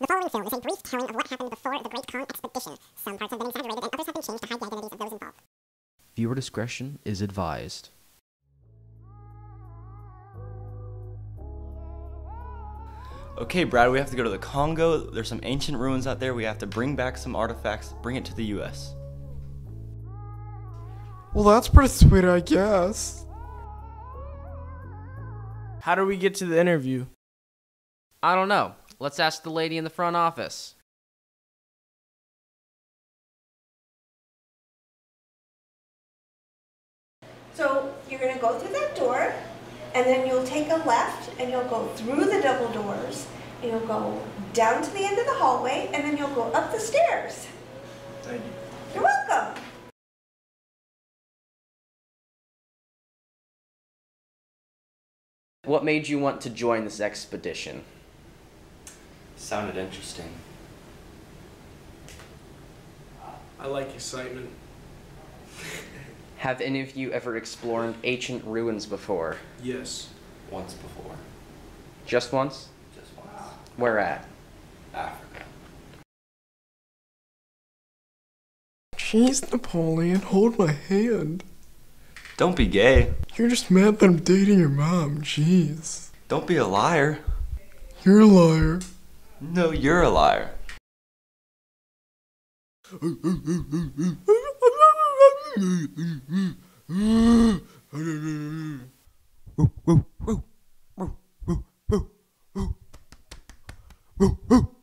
The following film is a brief telling of what happened before the Great Khan expedition. Some parts have been exaggerated and others have been changed to hide the identities of those involved. Viewer discretion is advised. Okay, Brad, we have to go to the Congo. There's some ancient ruins out there. We have to bring back some artifacts, bring it to the US. Well, that's pretty sweet, I guess. How do we get to the interview? I don't know. Let's ask the lady in the front office. So you're going to go through that door, and then you'll take a left, and you'll go through the double doors, and you'll go down to the end of the hallway, and then you'll go up the stairs. Thank you. You're welcome. What made you want to join this expedition? Sounded interesting. I like excitement. Have any of you ever explored ancient ruins before? Yes. Once before. Just once? Just once. Where at? Africa. Jeez, Napoleon, hold my hand. Don't be gay. You're just mad that I'm dating your mom. Jeez. Don't be a liar. You're a liar. No, you're a liar.